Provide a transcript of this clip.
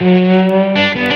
Música